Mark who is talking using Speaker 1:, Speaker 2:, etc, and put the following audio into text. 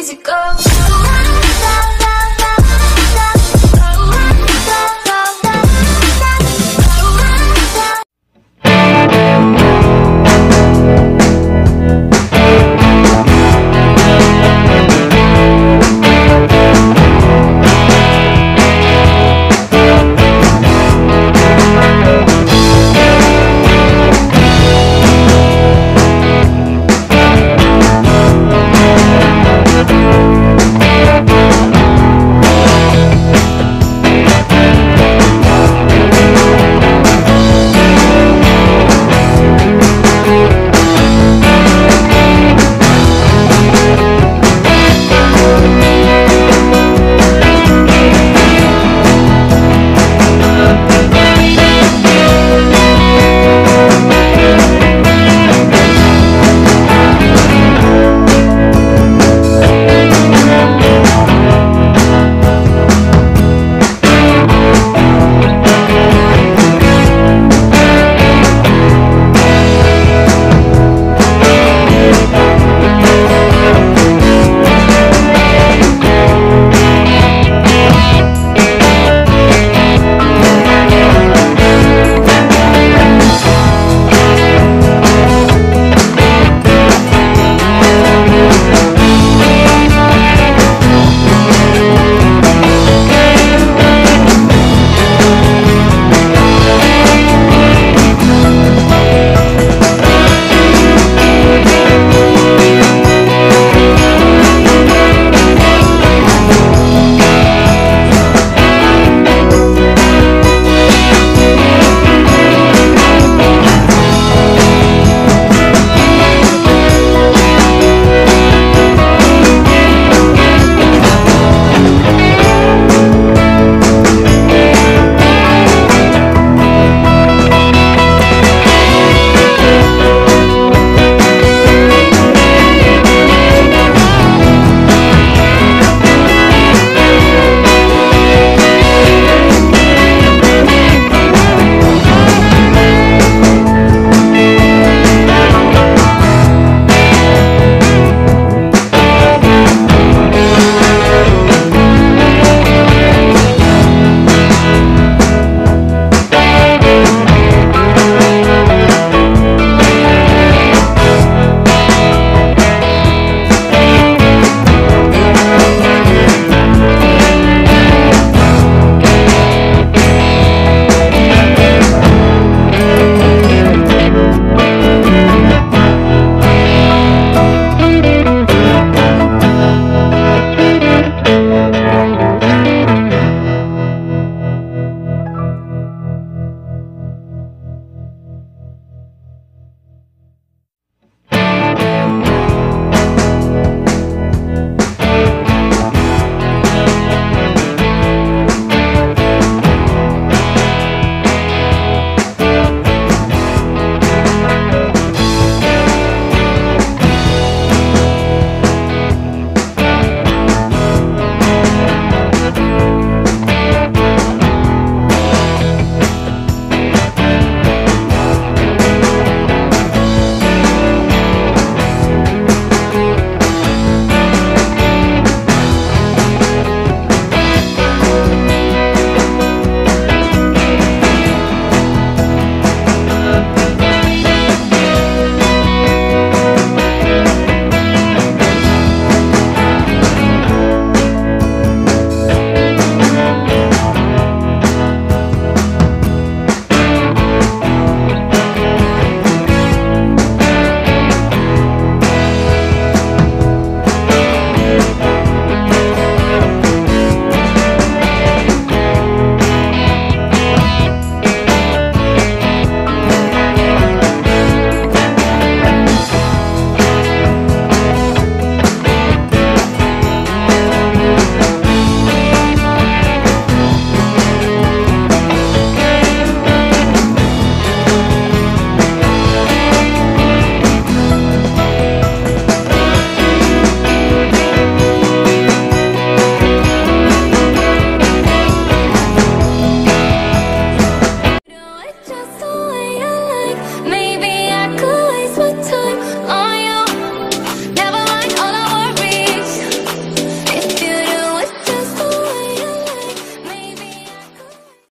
Speaker 1: easy go.